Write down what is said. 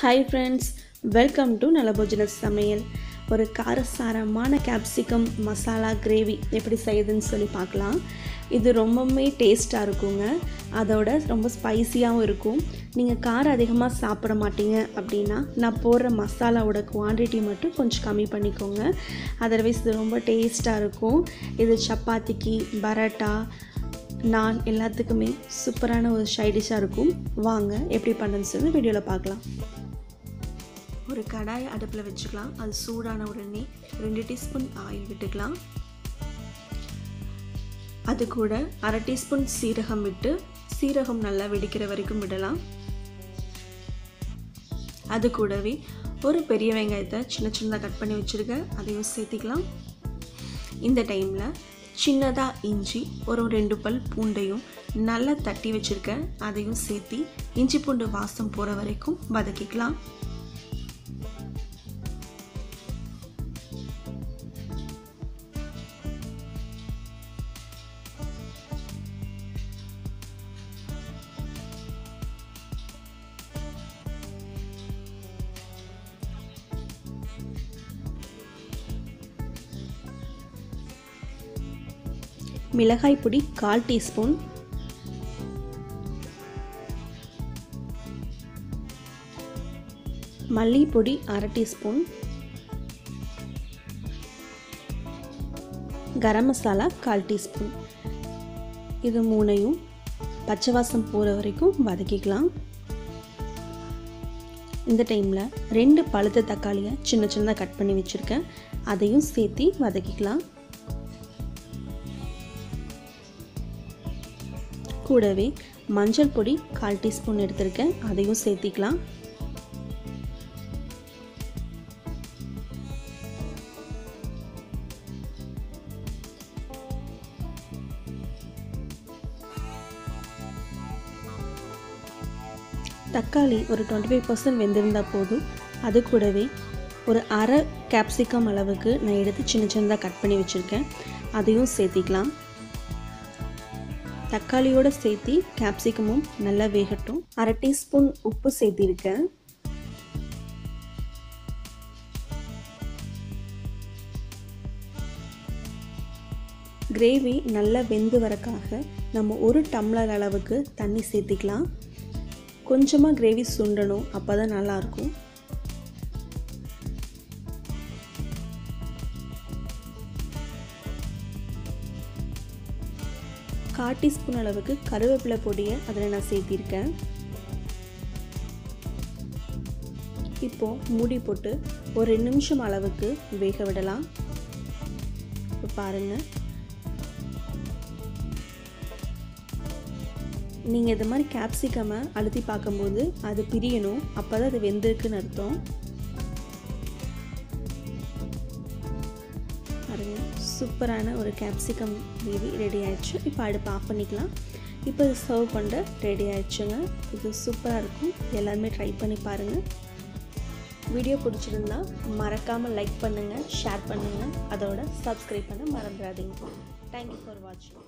Hi friends welcome to Nalabhojana சமையல் ஒரு காரசாரமான கேப்சிகம் மசாலா கிரேவி எப்படி செய்யுதுன்னு சொல்லி பார்க்கலாம். இது ரொம்பவுமே டேஸ்ட்டாக இருக்குங்க. அதோட ரொம்ப ஸ்பைஸியாகவும் இருக்கும். நீங்கள் காரம் அதிகமாக சாப்பிட மாட்டீங்க அப்படின்னா நான் போடுற மசாலாவோட குவான்டிட்டி மட்டும் கொஞ்சம் கம்மி பண்ணிக்கோங்க. அதர்வைஸ் இது ரொம்ப டேஸ்ட்டாக இருக்கும். இது சப்பாத்திக்கு பரோட்டா நான் எல்லாத்துக்குமே சூப்பரான ஒரு சைடிஷாக இருக்கும். வாங்க எப்படி பண்ணுன்னு சொல்லி வீடியோவில் பார்க்கலாம். ஒரு கடாய் அடுப்பில் வச்சுக்கலாம். அது சூடான உடனே ரெண்டு டீஸ்பூன் ஆயில் விட்டுக்கலாம். அது கூட அரை டீஸ்பூன் சீரகம் விட்டு சீரகம் நல்லா வெடிக்கிற வரைக்கும் விடலாம். அது கூடவே ஒரு பெரிய வெங்காயத்தை சின்ன சின்னதாக கட் பண்ணி வச்சுருக்க அதையும் சேர்த்திக்கலாம். இந்த டைமில் சின்னதாக இஞ்சி ஒரு ரெண்டு பல் பூண்டையும் நல்லா தட்டி வச்சுருக்கேன் அதையும் சேர்த்தி இஞ்சி பூண்டு வாசம் போகிற வரைக்கும் வதக்கிக்கலாம். மிளகாய் பொடி கால் டீஸ்பூன். மல்லிப்பொடி அரை டீஸ்பூன். கரம் மசாலா கால் டீஸ்பூன். இது மூணையும் பச்சை வாசம் போகிற வரைக்கும் வதக்கிக்கலாம். இந்த டைமில் ரெண்டு பழுத்த தக்காளியை சின்ன சின்னதாக கட் பண்ணி வச்சுருக்கேன். அதையும் சேர்த்து வதக்கிக்கலாம். கூடவே மஞ்சள் பொடி கால் டீஸ்பூன் எடுத்திருக்கேன். அதையும் சேர்த்திக்கலாம். தக்காளி ஒரு டுவெண்ட்டி ஃபைவ் பர்சன்ட் வெந்திருந்தால் போதும். அது கூடவே ஒரு அரை கேப்சிகம் அளவுக்கு நான் எடுத்து சின்ன சின்னதாக கட் பண்ணி வச்சுருக்கேன். அதையும் சேர்த்திக்கலாம். தக்காளியோடு சேர்த்து கேப்சிகமும் நல்லா வேகட்டும். அரை டீஸ்பூன் உப்பு சேர்த்திருக்கேன். கிரேவி நல்லா வெந்து வரக்காக நம்ம ஒரு டம்ளர் அளவுக்கு தண்ணி சேர்த்திக்கலாம். கொஞ்சமாக கிரேவி சுண்டணும் அப்போ தான் நல்லாயிருக்கும். கால் டீஸ்பூன் அளவுக்கு கருவேப்பிலை பொடியை அதில் நான் சேர்த்திருக்கேன். இப்போது மூடி போட்டு ஒரு ரெண்டு நிமிஷம் அளவுக்கு வேக விடலாம். இப்போ பாருங்கள் நீங்கள் இது மாதிரி கேப்சிகமை அழுத்தி பார்க்கும்போது அது பிரியணும். அப்போ தான் அது வெந்திருக்குன்னு அர்த்தம். பாருங்கள் சூப்பரான ஒரு கேப்சிகம் கிரேவி ரெடி ஆயிடுச்சு. இப்போ அடுப்பு ஆஃப் பண்ணிக்கலாம். இப்போ இது சர்வ் பண்ண ரெடி ஆயிடுச்சுங்க. இது சூப்பராக இருக்கும். எல்லாருமே ட்ரை பண்ணி பாருங்கள் வீடியோ பிடிச்சிருந்தா மறக்காமல் லைக் பண்ணுங்கள் ஷேர் பண்ணுங்கள் அதோட சப்ஸ்கிரைப் பண்ண மறந்துடாதீங்க. தேங்க்யூ ஃபார் வாட்சிங்